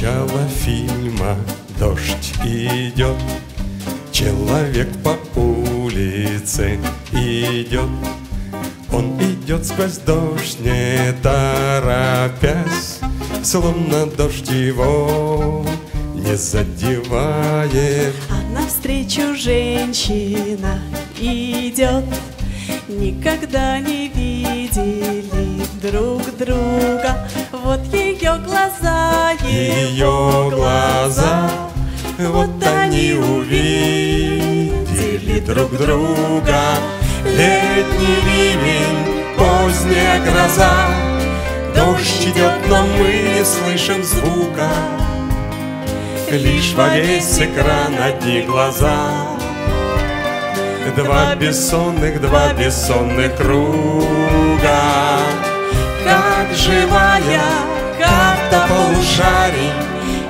начала фильма дождь идет, Человек по улице идет, Он идет сквозь дождь, не торопясь, Словно дождь его не задевает. А навстречу женщина идет, Никогда не видели друг друга, Вот ее глаза ее глаза, вот они увидели друг друга. Летний ливень, поздняя гроза, Дождь идет, но мы не слышим звука, Лишь во весь экран одни глаза. Два бессонных, два бессонных круга, Как живая полушарий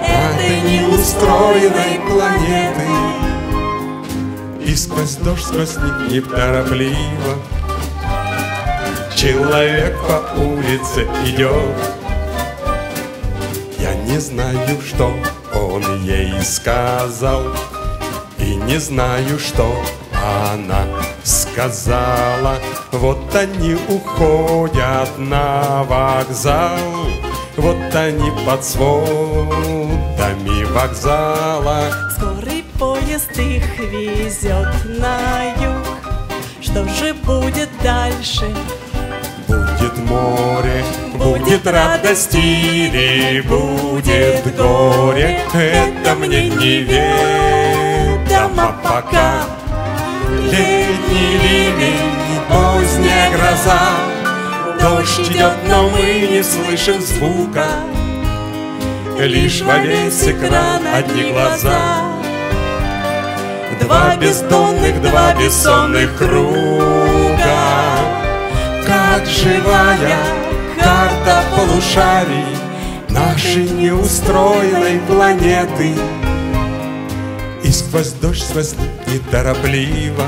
Этой неустроенной планеты. И сквозь дождь, сквозь них неторопливо Человек по улице идет. Я не знаю, что он ей сказал И не знаю, что она сказала. Вот они уходят на вокзал Вот они под сводами вокзала. Скорый поезд их везет на юг. Что же будет дальше? Будет море, будет радость или будет горе? Это мне неведомо пока. Летний ливень, поздняя гроза Дождь идет, но мы не слышим звука. Лишь во весь экран одни глаза. Два бездонных, два бессонных круга. Как живая карта полушарий Нашей неустроенной планеты. И сквозь дождь, сквозь неторопливо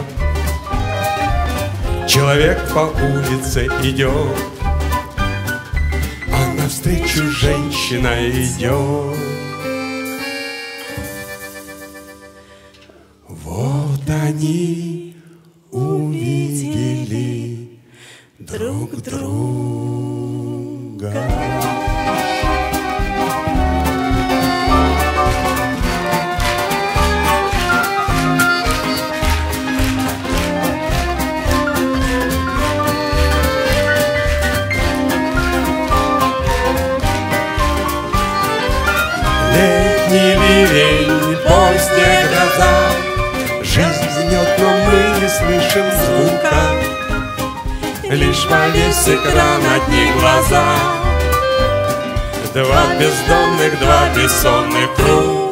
Человек по улице идет А навстречу женщина идет Вот они увидели друг друга. Летний ливень, поздняя гроза Жизнь гнет, но мы не слышим звука. Лишь во весь экран одни глаза. Два бездомных, два бессонных круга